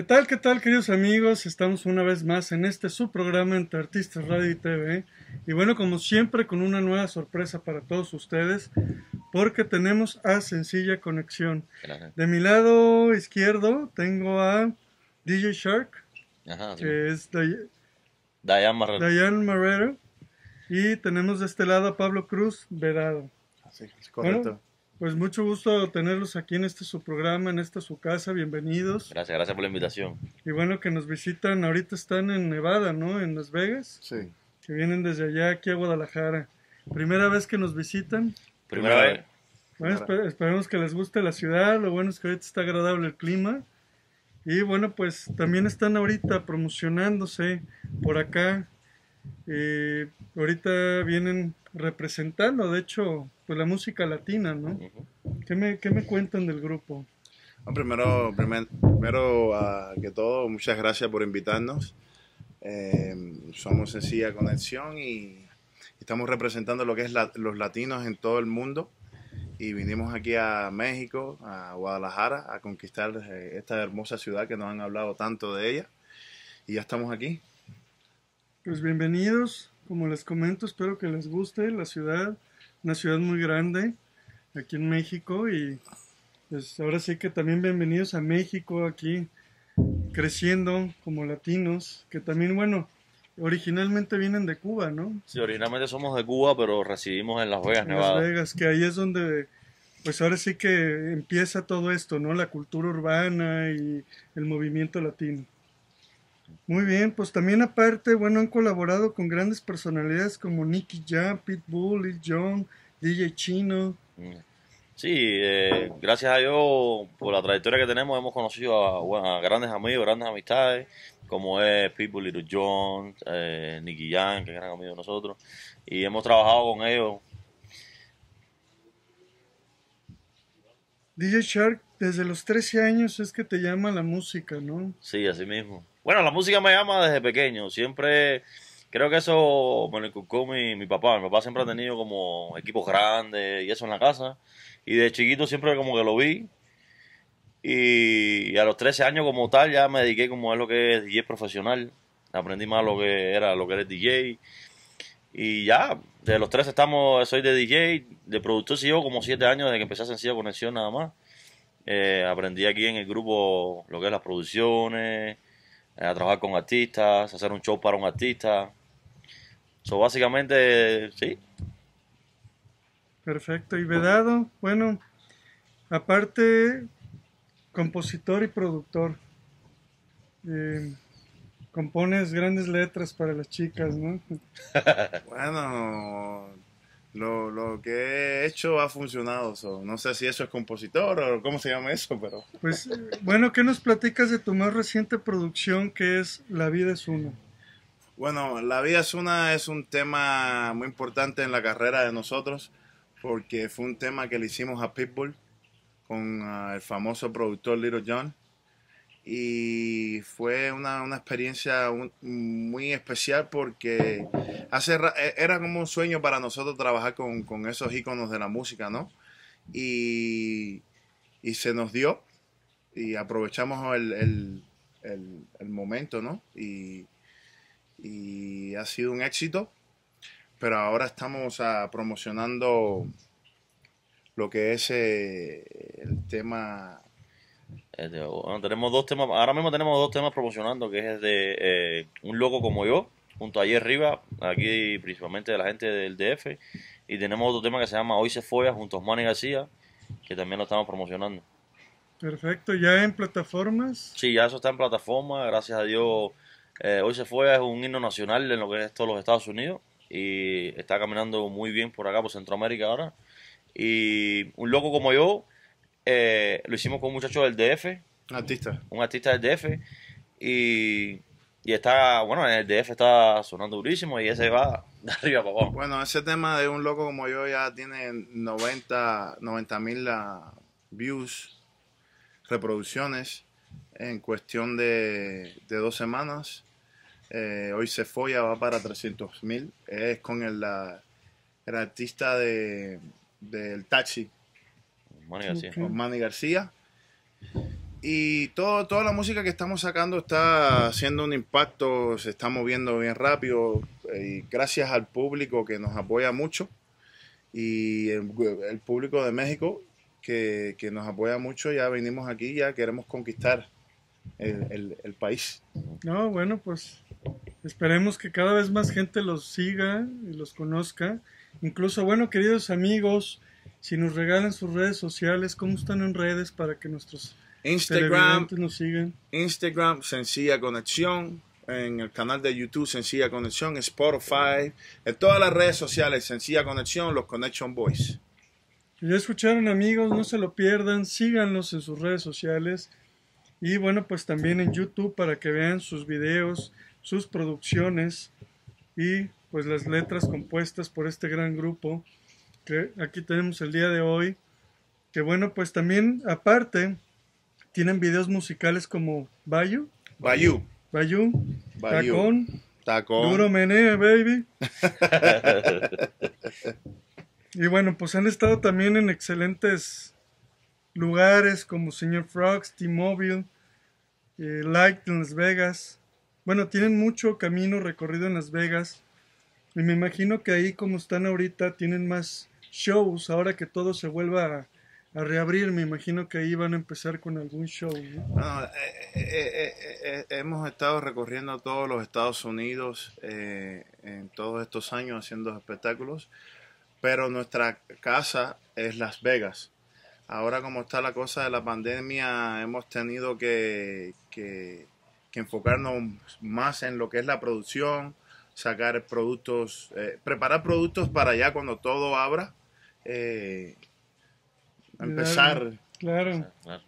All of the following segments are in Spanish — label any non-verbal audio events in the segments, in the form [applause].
¿Qué tal, qué tal, queridos amigos? Estamos una vez más en este subprograma entre Artistas Radio y TV. Y bueno, como siempre, con una nueva sorpresa para todos ustedes, porque tenemos a Sencilla Conexión. De mi lado izquierdo tengo a DJ Shark, Ajá, sí. que es Day- Diane Marrero. Diane Marrero. Y tenemos de este lado a Pablo Cruz Vedado. Sí, es correcto. Bueno, pues mucho gusto tenerlos aquí en este su programa, en esta su casa. Bienvenidos. Gracias, gracias por la invitación. Y bueno, que nos visitan, ahorita están en Nevada, ¿no? En Las Vegas, Sí. que vienen desde allá aquí a Guadalajara. Primera vez que nos visitan. Primera Primera vez. Bueno, esperemos que les guste la ciudad. Lo bueno es que ahorita está agradable el clima. Y bueno, pues también están ahorita promocionándose por acá. Eh, ahorita vienen representando, de hecho, pues la música latina, ¿no? ¿Qué me, qué me cuentan del grupo? Bueno, primero, primer- primero ah, que todo, muchas gracias por invitarnos. Eh, somos Sencilla Conexión y estamos representando lo que es la- los latinos en todo el mundo. Y vinimos aquí a México, a Guadalajara, a conquistar eh, esta hermosa ciudad que nos han hablado tanto de ella. Y ya estamos aquí. Pues bienvenidos, como les comento, espero que les guste la ciudad, una ciudad muy grande aquí en México y pues ahora sí que también bienvenidos a México aquí creciendo como latinos, que también bueno, originalmente vienen de Cuba, ¿no? Sí, originalmente somos de Cuba, pero residimos en Las Vegas, En Nevada. Las Vegas, que ahí es donde pues ahora sí que empieza todo esto, ¿no? La cultura urbana y el movimiento latino. Muy bien, pues también aparte, bueno, han colaborado con grandes personalidades como Nicky Jam, Pitbull, Lil Jon, DJ Chino. Sí, eh, gracias a Dios, por la trayectoria que tenemos, hemos conocido a, bueno, a grandes amigos, grandes amistades, como es People Little John, eh, Nicky Jam, que es gran amigo de nosotros, y hemos trabajado con ellos. DJ Shark, desde los 13 años es que te llama la música, ¿no? Sí, así mismo. Bueno, la música me llama desde pequeño. Siempre, creo que eso me lo inculcó mi, mi papá. Mi papá siempre ha tenido como equipos grandes y eso en la casa. Y de chiquito siempre como que lo vi. Y, a los 13 años como tal ya me dediqué como a lo que es DJ profesional. Aprendí más lo que era lo que era DJ. Y ya, de los 13 estamos, soy de DJ, de productor llevo como 7 años desde que empecé a Sencilla Conexión nada más. Eh, aprendí aquí en el grupo lo que es las producciones, a trabajar con artistas, hacer un show para un artista. So, básicamente, sí, Perfecto. Y Vedado, bueno, aparte, compositor y productor. Eh, compones grandes letras para las chicas, ¿no? [laughs] Bueno, lo, lo que he hecho ha funcionado. so, no sé si eso es compositor o cómo se llama eso, pero... Pues, eh, bueno, ¿qué nos platicas de tu más reciente producción que es La vida es una? Bueno, La vida es una es un tema muy importante en la carrera de nosotros porque fue un tema que le hicimos a Pitbull con ah, el famoso productor Little John y fue una, una experiencia muy especial porque hace e- era como un sueño para nosotros trabajar con, con esos íconos de la música, ¿no? Y, y se nos dio y aprovechamos el, el- el- momento, ¿no? Y, y ha sido un éxito, pero ahora estamos ah, promocionando lo que es eh, el tema bueno, tenemos dos temas, ahora mismo tenemos dos temas promocionando, que es de eh, Un Loco Como Yo, junto a Ayer Riva, aquí principalmente de la gente del DF, y tenemos otro tema que se llama Hoy se Folla, junto a Manny García, que también lo estamos promocionando. Perfecto, ya en plataformas. Sí, ya eso está en plataforma, gracias a Dios. eh, Hoy se Folla es un himno nacional en lo que es todos los Estados Unidos, y está caminando muy bien por acá, por Centroamérica ahora. Y Un Loco Como Yo, eh, lo hicimos con un muchacho del DF, artista. un artista del DF y, y está, bueno, en el DF está sonando durísimo y ese va [laughs] de arriba para abajo. Bueno, ese tema de un loco como yo ya tiene 90 mil views, reproducciones en cuestión de, de dos semanas. Eh, hoy se folla, va para 300 mil. Es con el, la- el artista de, del taxi, Manny García. Ok. con Manny García. y todo, toda la música que estamos sacando está haciendo un impacto, se está moviendo bien rápido, eh, y gracias al público que nos apoya mucho y el, el público de México que, que nos apoya mucho, ya venimos aquí, ya queremos conquistar el, el- el país. No, bueno, pues esperemos que cada vez más gente los siga y los conozca. Incluso, bueno, queridos amigos, si nos regalan sus redes sociales, ¿cómo están en redes para que nuestros Instagram, nos sigan? Instagram, Sencilla Conexión, en el canal de YouTube Sencilla Conexión, Spotify, en todas las redes sociales Sencilla Conexión, los Connection Boys. Ya escucharon amigos, no se lo pierdan, síganlos en sus redes sociales. Y bueno, pues también en YouTube para que vean sus videos, sus producciones y pues las letras compuestas por este gran grupo que aquí tenemos el día de hoy. Que bueno, pues también aparte tienen videos musicales como Bayou, Bayu, Bayou, Tacón, Tacón. Duro Menea, baby. [laughs] y bueno, pues han estado también en excelentes lugares como Señor Frogs, T-Mobile, eh, Light en Las Vegas. Bueno, tienen mucho camino recorrido en Las Vegas. Y me imagino que ahí como están ahorita tienen más shows. Ahora que todo se vuelva a, reabrir, me imagino que ahí van a empezar con algún show. ¿no? Eh, eh, eh, hemos estado recorriendo todos los Estados Unidos en todos estos años haciendo espectáculos, pero nuestra casa es Las Vegas. Ahora como está la cosa de la pandemia, hemos tenido que, que- enfocarnos más en lo que es la producción, sacar productos, preparar productos para ya cuando todo abra, eh, empezar Claro, Claro.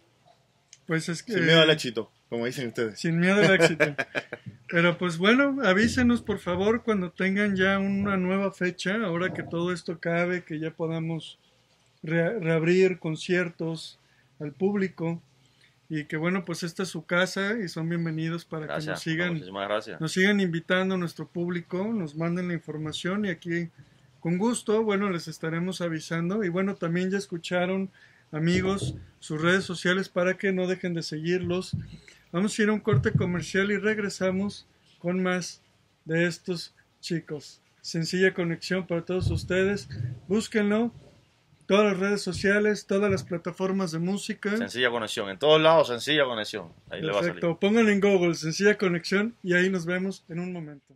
pues es que... sin miedo al éxito, como dicen ustedes. Sin miedo al éxito. [laughs] Pero pues bueno, avísenos por favor cuando tengan ya una nueva fecha, ahora que todo esto cabe, que ya podamos re- reabrir conciertos al público y que bueno, pues esta es su casa y son bienvenidos para que nos sigan gracias. nos sigan invitando a nuestro público, nos manden la información y aquí con gusto, bueno, les estaremos avisando. Y bueno, también ya escucharon, amigos, sus redes sociales para que no dejen de seguirlos. Vamos a ir a un corte comercial y regresamos con más de estos chicos. Sencilla conexión para todos ustedes. Búsquenlo. Todas las redes sociales, todas las plataformas de música. Sencilla conexión. En todos lados, sencilla conexión. Ahí le va a salir. Perfecto. Pónganlo en Google, sencilla conexión, y ahí nos vemos en un momento.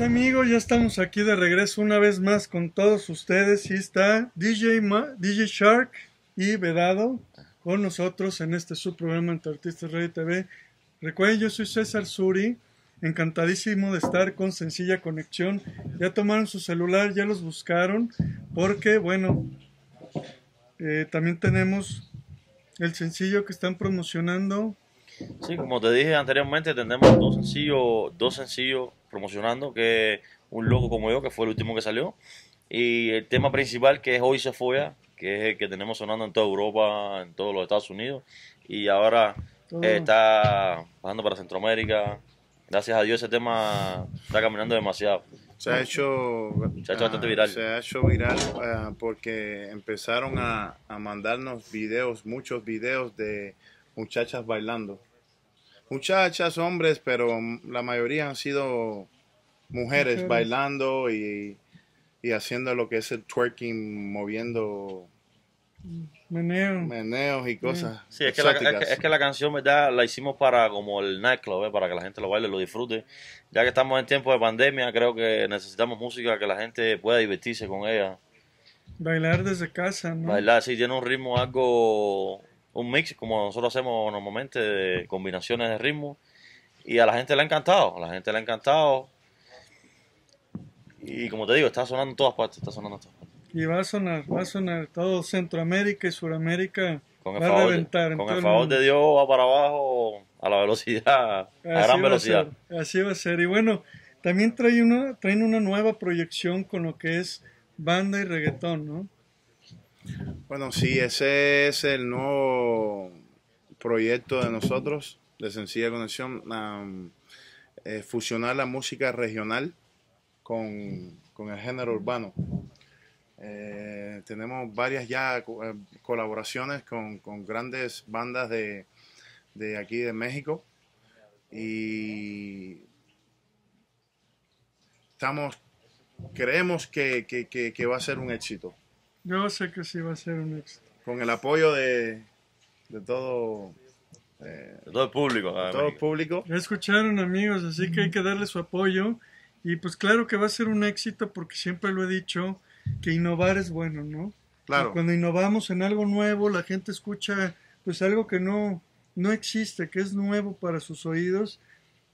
amigos, ya estamos aquí de regreso una vez más con todos ustedes y está DJ, Ma- DJ Shark y Vedado con nosotros en este su programa entre Artistas Radio TV. Recuerden, yo soy César Suri, encantadísimo de estar con Sencilla Conexión. Ya tomaron su celular, ya los buscaron, porque bueno, eh, también tenemos el sencillo que están promocionando. Sí, como te dije anteriormente, tenemos dos sencillos, dos sencillos promocionando, que es Un Loco Como Yo, que fue el último que salió, y el tema principal, que es Hoy se fue, que es el que tenemos sonando en toda Europa, en todos los Estados Unidos, y ahora Todo. eh, está bajando para Centroamérica. Gracias a Dios ese tema está caminando demasiado. Se ha hecho, Se ha hecho bastante ah, viral. se ha hecho viral ah, porque empezaron a, a mandarnos videos, muchos videos de muchachas bailando. Muchachas, hombres, pero la mayoría han sido mujeres Mujeres. bailando y, y haciendo lo que es el twerking, moviendo Meneo. meneos y cosas. Sí, es que, la, es, exóticas. que, es que la canción, ¿verdad? La hicimos para como el nightclub, ¿eh? para que la gente lo baile, lo disfrute. Ya que estamos en tiempo de pandemia, creo que necesitamos música que la gente pueda divertirse con ella. Bailar desde casa, ¿no? Bailar, sí, tiene un ritmo algo, un mix, como nosotros hacemos normalmente, de combinaciones de ritmo. Y a la gente le ha encantado, a la gente le ha encantado. Y como te digo, está sonando en todas partes, está sonando en todas partes. Y va a sonar, va a sonar. Todo Centroamérica y Con el va a reventar. con el favor de Dios va para abajo a la velocidad, a gran velocidad. ser, así va a ser. Y bueno, también trae una, traen una nueva proyección con lo que es banda y reggaetón, ¿no? Bueno, sí, ese es el nuevo proyecto de nosotros, de Sencilla Conexión, eh, fusionar la música regional con, con el género urbano. Eh, tenemos varias ya eh, colaboraciones con, con grandes bandas de, de aquí de México y estamos, creemos que- que va a ser un éxito Yo sé que sí va a ser un éxito. con el apoyo de, de todo, eh, De todo el público. ah, todo el público. Ya escucharon amigos, así que hay que darle su apoyo. Y pues claro que va a ser un éxito porque siempre lo he dicho, que innovar es bueno, ¿no? Claro, Cuando innovamos en algo nuevo, la gente escucha pues algo que no, no existe, que es nuevo para sus oídos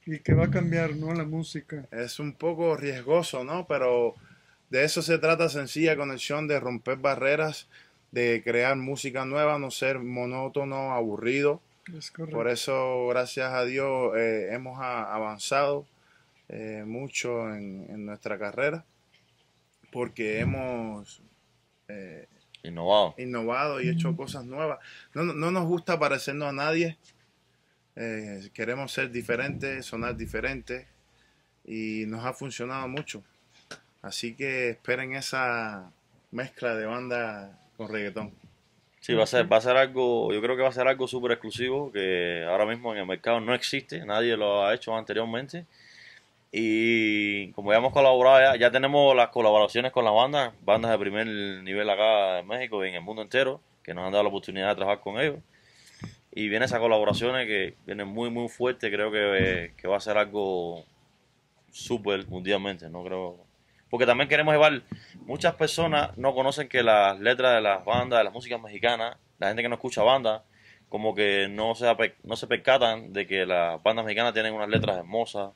y que va a cambiar, ¿no? La música. es un poco riesgoso, ¿no? Pero de eso se trata sencilla conexión, de romper barreras, de crear música nueva, no ser monótono, aburrido. Es correcto. Por eso, gracias a Dios, eh, hemos a- avanzado eh, mucho en, en nuestra carrera, porque hemos eh, Innovado. innovado y hecho cosas nuevas. No, no- no nos gusta parecernos a nadie. Eh, queremos ser diferentes, sonar diferentes y nos ha funcionado mucho. Así que esperen esa mezcla de banda con reggaetón. Sí, va a ser, va a ser algo, yo creo que va a ser algo súper exclusivo que ahora mismo en el mercado no existe, nadie lo ha hecho anteriormente. Y como ya hemos colaborado, ya, ya tenemos las colaboraciones con la banda, bandas de primer nivel acá en México y en el mundo entero, que nos han dado la oportunidad de trabajar con ellos. Y vienen esas colaboraciones que vienen muy, muy fuertes, creo que, que va a ser algo súper mundialmente, ¿no? Creo, porque también queremos llevar, muchas personas no conocen que las letras de las bandas, de las músicas mexicanas, la gente que no escucha bandas, como que no se, no se percatan de que las bandas mexicanas tienen unas letras hermosas,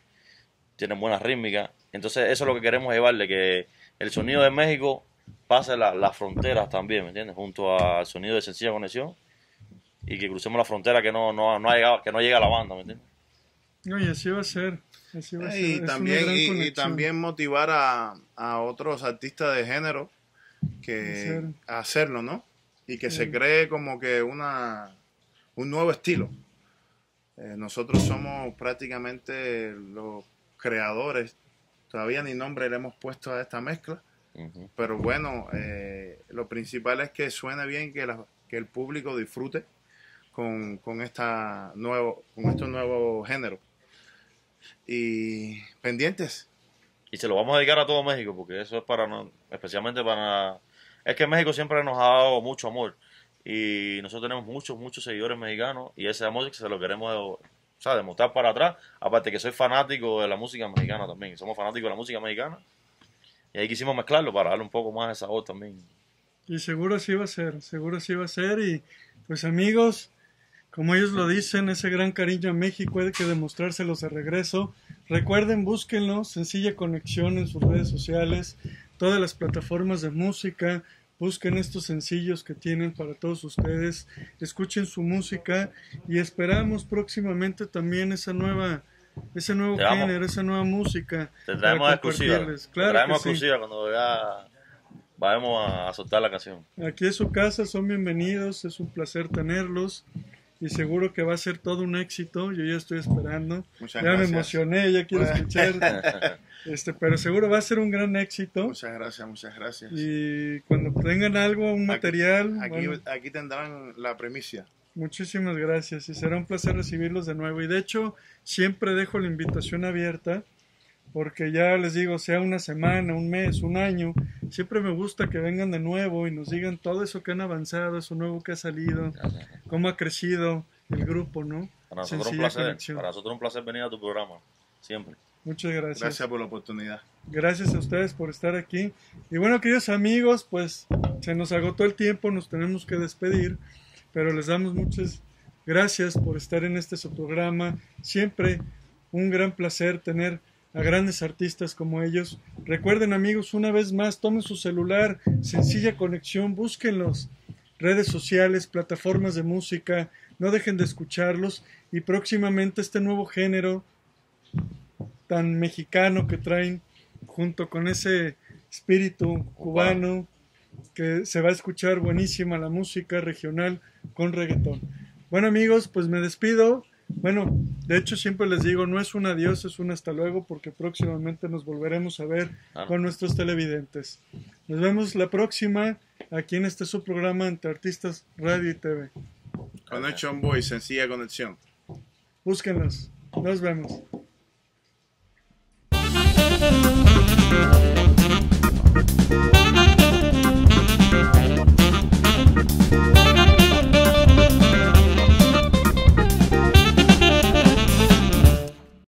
tienen buenas rítmicas. Entonces eso es lo que queremos llevarle, que el sonido de México pase la- las fronteras también, ¿me entiendes? Junto al sonido de sencilla conexión y que crucemos la frontera que no, no, no ha llegado, que no llega a la banda, ¿me entiendes? Oye, así va a ser. Y también, y- también motivar a, a otros artistas de género que Hacer. a hacerlo, ¿no? Y que se cree como que una un nuevo estilo. Eh, nosotros somos prácticamente los creadores. Todavía ni nombre le hemos puesto a esta mezcla. Pero bueno, eh, lo principal es que suene bien, que, la- que el público disfrute con, con, esta nuevo, con estos nuevos géneros. Y pendientes. Y se lo vamos a dedicar a todo México, porque eso es para, no- especialmente para... Es que México siempre nos ha dado mucho amor. Y nosotros tenemos muchos, muchos seguidores mexicanos. Y ese amor se lo queremos o sea, demostrar para atrás. Aparte que soy fanático de la música mexicana también. Somos fanáticos de la música mexicana. Y ahí quisimos mezclarlo para darle un poco más de sabor también. Y seguro así va a ser, seguro así va a ser. Y pues amigos, como ellos lo dicen, ese gran cariño a México hay que demostrárselos de regreso. Recuerden, búsquenlo, sencilla conexión en sus redes sociales, todas las plataformas de música. Busquen estos sencillos que tienen para todos ustedes, escuchen su música y esperamos próximamente también esa nueva, ese nuevo género, esa nueva música. Te para traemos exclusiva. Claro traemos que sí. exclusiva cuando ya vayamos a soltar la canción. Aquí es su casa, son bienvenidos, es un placer tenerlos. Y seguro que va a ser todo un éxito. Yo ya estoy esperando. Muchas ya gracias. me emocioné, ya quiero escuchar. [laughs] este, pero seguro va a ser un gran éxito. Muchas gracias, muchas gracias. Y cuando tengan algo, un material, Aquí, bueno, aquí tendrán la premicia. muchísimas gracias y será un placer recibirlos de nuevo. Y de hecho, siempre dejo la invitación abierta porque ya les digo, sea una semana, un mes, un año, siempre me gusta que vengan de nuevo y nos digan todo eso que han avanzado, eso nuevo que ha salido, cómo ha crecido el grupo, ¿no? Para nosotros un Sencilla placer, conexión. para nosotros un placer venir a tu programa, siempre. Muchas gracias. Gracias por la oportunidad. Gracias a ustedes por estar aquí. Y bueno, queridos amigos, pues se nos agotó el tiempo, nos tenemos que despedir, pero les damos muchas gracias por estar en este su programa. Siempre un gran placer tener a grandes artistas como ellos. Recuerden amigos, una vez más, tomen su celular, sencilla conexión, búsquenlos, redes sociales, plataformas de música, no dejen de escucharlos y próximamente este nuevo género tan mexicano que traen junto con ese espíritu cubano que se va a escuchar buenísima la música regional con reggaetón. Bueno amigos, pues me despido. Bueno, de hecho siempre les digo, no es un adiós, es un hasta luego porque próximamente nos volveremos a ver Claro. con nuestros televidentes. Nos vemos la próxima aquí en este su programa Ante Artistas Radio y TV. Connection Boy, sencilla conexión. Búsquenlos. Nos vemos. Thank